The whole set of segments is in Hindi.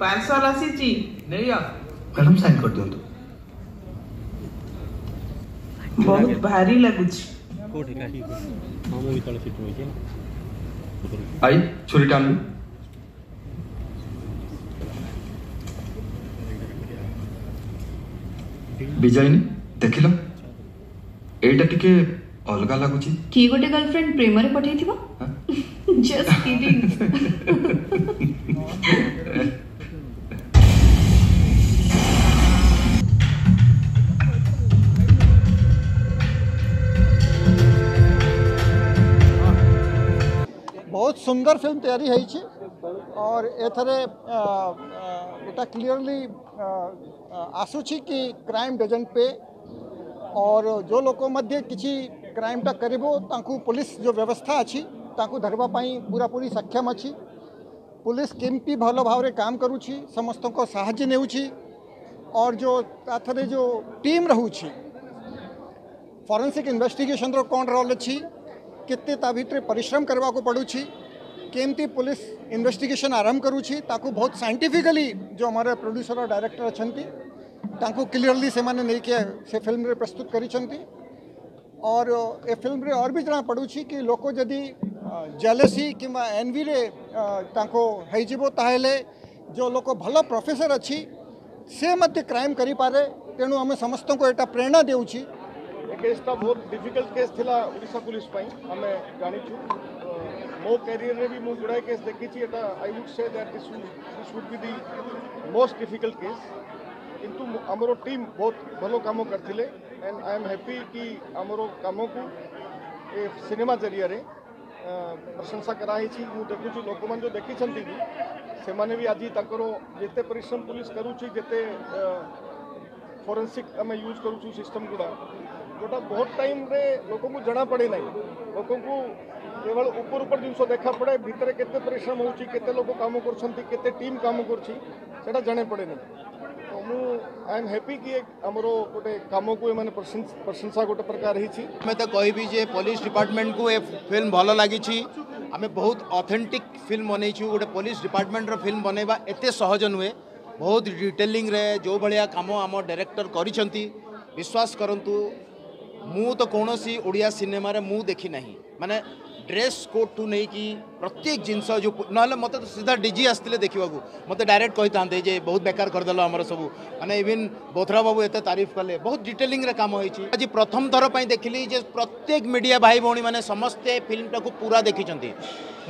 पाँच सौ राशि जी नहीं मैडम साइन कर दिंतु बहुत भारी लगुच आई छुरी टान ବିଜୟିନୀ ଦେଖିଲ ଏଇଟା ଟିକେ ଅଲଗା ଲାଗୁଛି କି ଗୋଟେ ଗର୍ଲଫ୍ରେଣ୍ଡ ପ୍ରେମରେ ପଠେଇଥିବ ଜଷ୍ଟ କିଡିଂ बहुत सुंदर फिल्म तैयारी होती और एथरे गोटा क्लीयरली आसूची कि क्राइम डजन पे और जो लोग किसी क्राइमटा करू पुलिस जो व्यवस्था अच्छी पूरा पूरी सक्षम अच्छी पुलिस केमती भल भाव काम करुच्ची समस्त साज्य नेउची और जो ताथरे जो टीम रोचे फरेन्सिक इन्वेस्टिगेशन रो कौन रोल अच्छी के भितर पिश्रम करने को पड़ू केमती पुलिस इन्वेस्टिगेशन आरंभ करुच्ची ताकू बहुत साइंटिफिकली जो हमारे प्रड्यूसर डायरेक्टर अच्छा क्लीयरली से फिल्म रे प्रस्तुत कर और ए फिल्म रे और भी जना पड़ू कि लोक जदि जेलेसी कि एनवी है ताहले जो लोक भल प्रोफेसर अच्छी से मत क्राइम करें तेणु आम समस्त को यहाँ प्रेरणा दे केसटा बहुत डिफिकल्ट केस थिला ओडिशा पुलिस पई हमें जानिछु मो करियर रे भी मुझे गुडाई केस देखी at I would say that this should be the most difficult case किंतु हमरो टीम बहुत भल कम करथिले एंड आई एम हैप्पी कि हमरो कम को ए सिनेमा जरिया रे प्रशंसा कराई मुझे मु लोक मन जो देखी कि से माने भी आजि तकरो जते परिश्रम पुलिस करू छी जते फोरेंसिक यूज करू सिस्टम गुडा जोटा बहुत टाइम रे लोक जना पड़े ना लोक केवल ऊपर ऊपर जिनस देखा पड़े भितर केश्रम होते करतेम कम करा जाने पड़े ना तो मुझे हैपी कि आमर गोटे कम को प्रशंसा गोटे प्रकार कहे पुलिस डिपार्टमेंट को फिल्म भल लगी आम बहुत अथेन्टिक फिल्म बनई गोटे पुलिस डिपार्टमेंटर फिल्म बनवा एत सहज नुहे बहुत डिटेलींग्रे जो भाया कम आम डायरेक्टर कर विश्वास करूँ मु तो कौन सी ओडिया सिनेम देखी ना मैंने ड्रेस कोड टू नहीं कि प्रत्येक जिनस जो ना मत तो सीधा डीजी आसते देखा मतलब डायरेक्ट कही था बहुत बेकार करदेल आमर सब मैंने इविन बोथरा बाबू एत तारीफ कले बहुत डिटेलींग काम हो आज प्रथम थर पर देख ली जे प्रत्येक मीडिया भाई भाई मैंने समस्ते फिल्म को पूरा देखी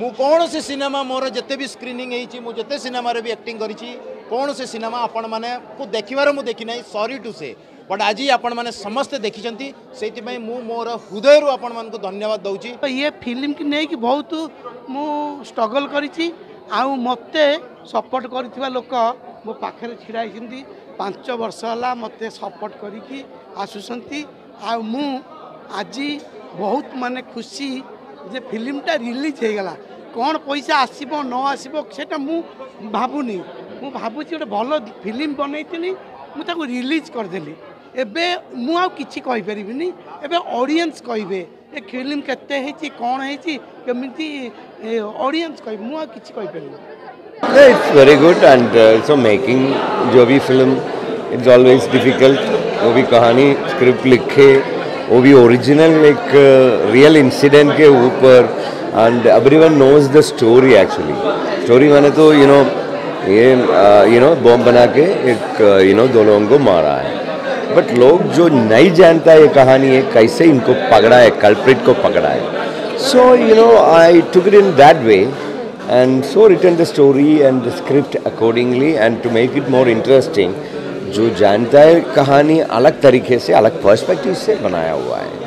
मुझसे सिनेमा मोर जिते भी स्क्रिनिंग होते सिनेमार भी एक्टिंग करेमा आपण मैंने देखार मुझे देखी ना सरी टू से ବଟ୍ ଆଜି ଆପଣମାନେ ସମସ୍ତେ ଦେଖିଛନ୍ତି ସେଇଥିପାଇଁ ମୁଁ ମୋର ହୃଦୟରୁ ଆପଣମାନଙ୍କୁ ଧନ୍ୟବାଦ ଦେଉଛି ଇଏ ଫିଲ୍ମକୁ ନେଇକି ବହୁତ ମୁଁ ଷ୍ଟ୍ରଗଲ୍ କରିଛି ଆଉ ମୋତେ ସପୋର୍ଟ କରିଥିବା ଲୋକ ମୋ ପାଖରେ ଛିଡ଼ା ହୋଇଛନ୍ତି ପାଞ୍ଚ ବର୍ଷ ହେଲା ମୋତେ ସପୋର୍ଟ କରିକି ଆସୁଛନ୍ତି ଆଉ ମୁଁ ଆଜି ବହୁତ ମାନେ ଖୁସି ଯେ ଫିଲ୍ମଟା ରିଲିଜ୍ ହୋଇଗଲା କ'ଣ ପଇସା ଆସିବ ନ ଆସିବ ସେଇଟା ମୁଁ ଭାବୁନି ମୁଁ ଭାବୁଛି ଗୋଟେ ଭଲ ଫିଲ୍ମ ବନେଇଥିଲି ମୁଁ ତାକୁ ରିଲିଜ୍ କରିଦେଲି एबे मुआव किछि कहि परबिनी एबे ऑडियंस कहिबे ए फिल्म केते हे छि कोन हे छि केमिति ऑडियंस कहि मुआव किछि कहि परबिनी it's very good and so making जो भी फिल्म इट्स ऑलवेज डिफिकल्ट वो भी कहानी स्क्रिप्ट लिखे वो भी ओरिजिनल एक रियल इंसिडेंट के ऊपर and everyone knows the story actually story माने तो यू नो ये यू नो बॉम्ब बना के एक यू नो दो को मारा है बट लोग जो नहीं जानता ये कहानी है कैसे इनको पकड़ा है कल्प्रिट को पकड़ा है so you know I took it in that way and so return the story and the script accordingly and to make it more interesting जो जानता है कहानी अलग तरीके से अलग पर्सपेक्टिव से बनाया हुआ है